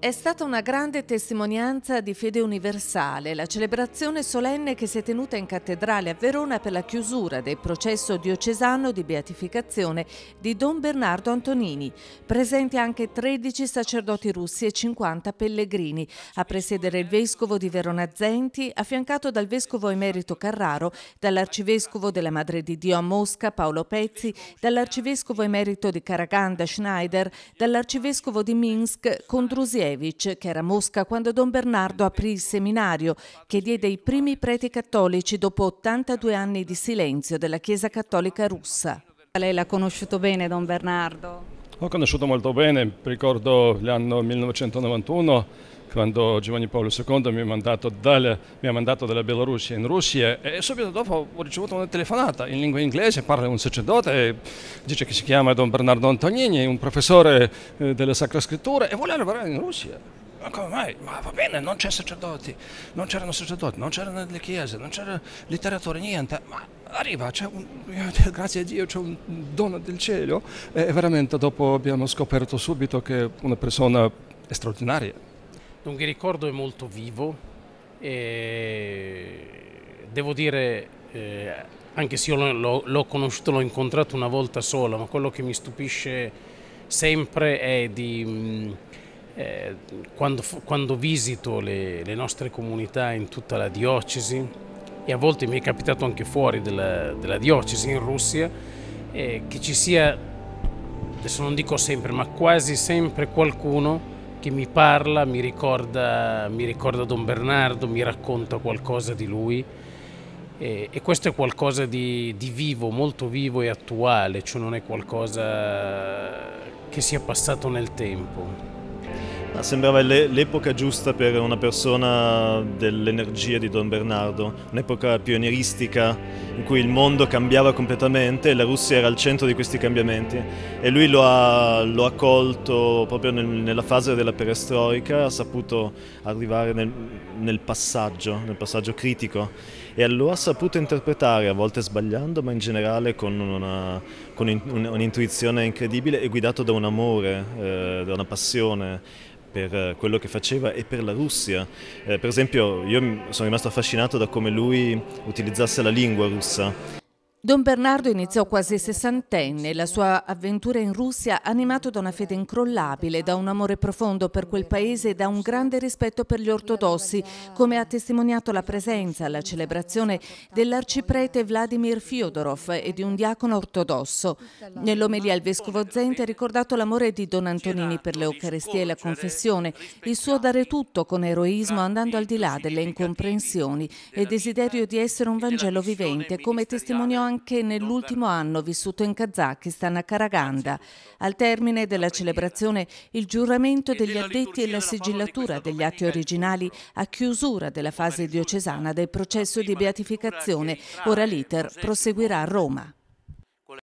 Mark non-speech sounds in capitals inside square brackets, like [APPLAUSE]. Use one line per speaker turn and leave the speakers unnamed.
È stata una grande testimonianza di fede universale, la celebrazione solenne che si è tenuta in cattedrale a Verona per la chiusura del processo diocesano di beatificazione di Don Bernardo Antonini. Presenti anche 13 sacerdoti russi e 50 pellegrini. A presiedere il vescovo di Verona Zenti, affiancato dal vescovo emerito Carraro, dall'arcivescovo della Madre di Dio a Mosca Paolo Pezzi, dall'arcivescovo emerito di Karaganda Schneider, dall'arcivescovo di Minsk Kondrusiewicz Šuškevič, che era a Mosca quando Don Bernardo aprì il seminario, che diede i primi preti cattolici dopo 82 anni di silenzio della Chiesa cattolica russa.
Lei l'ha conosciuto bene Don Bernardo?
L'ho conosciuto molto bene, ricordo l'anno 1991 quando Giovanni Paolo II mi ha mandato, dal, mi ha mandato dalla Bielorussia in Russia e subito dopo ho ricevuto una telefonata in lingua inglese, parla un sacerdote, dice che si chiama Don Bernardo Antonini, un professore eh, della Sacra Scrittura e vuole lavorare in Russia. Ma come mai? Ma va bene, non c'è sacerdoti, non c'erano sacerdoti, non c'erano le chiese, non c'era letteratura, niente, ma arriva, un, [LAUGHS] grazie a Dio c'è un dono del cielo e veramente dopo abbiamo scoperto subito che è una persona straordinaria.
Dunque il ricordo è molto vivo e devo dire, eh, anche se io l'ho, l'ho conosciuto, l'ho incontrato una volta sola, ma quello che mi stupisce sempre è di... Mm, eh, quando, quando, visito le, le, nostre comunità in tutta la diocesi e a volte mi è capitato anche fuori della, della diocesi in Russia eh, che ci sia, adesso non dico sempre, ma quasi sempre qualcuno che mi parla, mi ricorda, mi ricorda Don Bernardo, mi racconta qualcosa di lui e, e questo è qualcosa di, di, vivo, molto vivo e attuale, cioè non è qualcosa che sia passato nel tempo.
Sembrava l'epoca giusta per una persona dell'energia di Don Bernardo, un'epoca pionieristica in cui il mondo cambiava completamente e la Russia era al centro di questi cambiamenti. E lui lo ha, lo ha colto proprio nel, nella fase della perestroica, ha saputo arrivare nel, nel, passaggio, nel passaggio critico. E lo ha saputo interpretare, a volte sbagliando, ma in generale con, una, con un'intuizione incredibile e guidato da un amore, eh, da una passione per eh, quello che faceva e per la Russia. Eh, per esempio io sono rimasto affascinato da come lui utilizzasse la lingua russa
Don Bernardo iniziò quasi sessantenne, la sua avventura in Russia animato da una fede incrollabile, da un amore profondo per quel paese e da un grande rispetto per gli ortodossi, come ha testimoniato la presenza alla celebrazione dell'arciprete Vladimir Fyodorov e di un diacono ortodosso. Nell'omelia il vescovo Zenti ha ricordato l'amore di Don Antonini per l'Eucaristia e la confessione, il suo dare tutto con eroismo andando al di là delle incomprensioni e desiderio di essere un Vangelo vivente, come testimoniò anche nell'ultimo anno vissuto in Kazakistan a Karaganda. Al termine della celebrazione il giuramento degli addetti e la sigillatura degli atti originali a chiusura della fase diocesana del processo di beatificazione. Ora l'iter proseguirà a Roma.